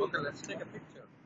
Okay, let's take a picture.